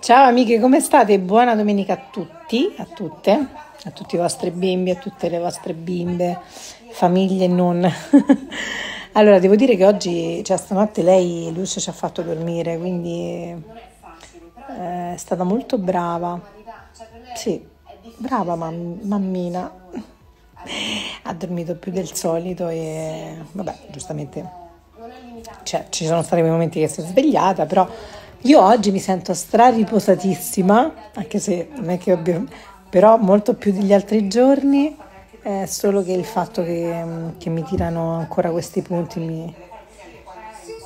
Ciao amiche, come state? Buona domenica a tutti, a tutte, a tutti i vostri bimbi, a tutte le vostre bimbe, famiglie e non. allora, devo dire che oggi, cioè stanotte lei, Lucia ci ha fatto dormire, quindi eh, è stata molto brava. Sì, brava mam- mammina. Ha dormito più del solito e vabbè, giustamente cioè, ci sono stati quei momenti che si è svegliata, però io oggi mi sento strariposatissima, anche se non è che abbia, però molto più degli altri giorni, è solo che il fatto che, che mi tirano ancora questi punti mi,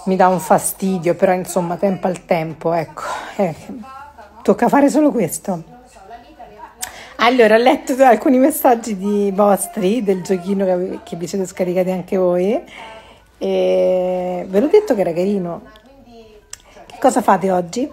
mi, dà un fastidio, però insomma tempo al tempo, ecco, eh, tocca fare solo questo. Allora, ho letto alcuni messaggi di vostri del giochino che, che vi siete scaricati anche voi e ve l'ho detto che era carino Cosa fate oggi?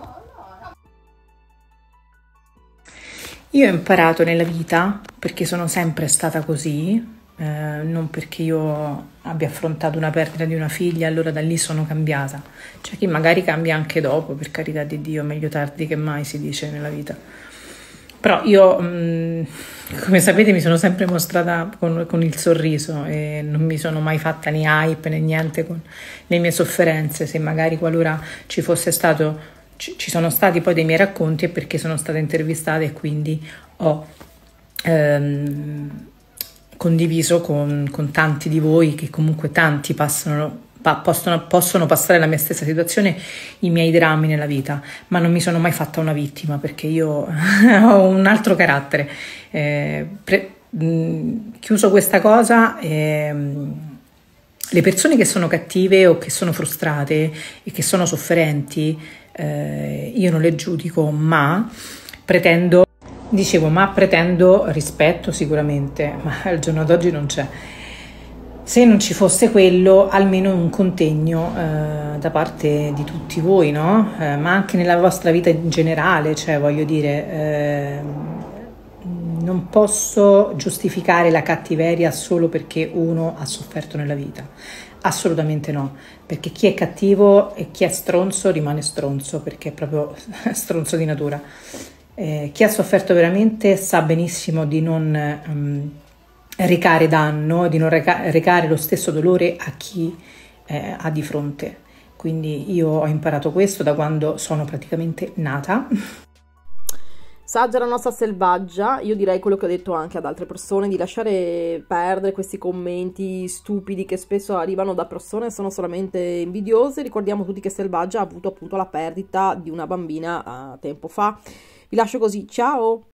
Io ho imparato nella vita, perché sono sempre stata così, eh, non perché io abbia affrontato una perdita di una figlia, allora da lì sono cambiata. C'è chi magari cambia anche dopo, per carità di Dio, meglio tardi che mai si dice nella vita. Però io, mh, come sapete, mi sono sempre mostrata con, con, il sorriso e non mi sono mai fatta né hype né niente con le mie sofferenze. Se magari qualora ci fosse stato, ci, ci sono stati poi dei miei racconti è perché sono stata intervistata e quindi ho ehm, condiviso con, con tanti di voi che comunque tanti passano possono, possono, passare la mia stessa situazione, i miei drammi nella vita, ma non mi sono mai fatta una vittima perché io ho un altro carattere. Eh, pre, mh, chiuso questa cosa, eh, le persone che sono cattive o che sono frustrate e che sono sofferenti, eh, io non le giudico, ma pretendo, dicevo, ma pretendo rispetto sicuramente, ma al giorno d'oggi non c'è se non ci fosse quello, almeno un contegno eh, da parte di tutti voi, no? Eh, ma anche nella vostra vita in generale, cioè voglio dire, eh, non posso giustificare la cattiveria solo perché uno ha sofferto nella vita. Assolutamente no, perché chi è cattivo e chi è stronzo rimane stronzo, perché è proprio stronzo di natura. Eh, chi ha sofferto veramente sa benissimo di non... Um, recare danno, di non reca- recare lo stesso dolore a chi eh, ha di fronte. Quindi io ho imparato questo da quando sono praticamente nata. Saggia la nostra selvaggia, io direi quello che ho detto anche ad altre persone, di lasciare perdere questi commenti stupidi che spesso arrivano da persone che sono solamente invidiose. Ricordiamo tutti che Selvaggia ha avuto appunto la perdita di una bambina uh, tempo fa. Vi lascio così, ciao!